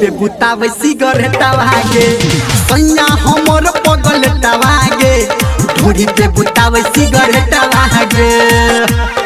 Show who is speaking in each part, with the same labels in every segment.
Speaker 1: ढोरी वैसी गढ़ता भागे सैया हमर पगलता भागे ढोरी पे वैसी सिगरेटवा गे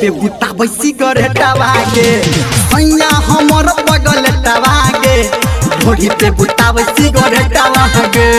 Speaker 1: पे करे सिगरेटवा गे सैया हमर बगल टवा गे ढोरी पे करे सिगरेटवा गे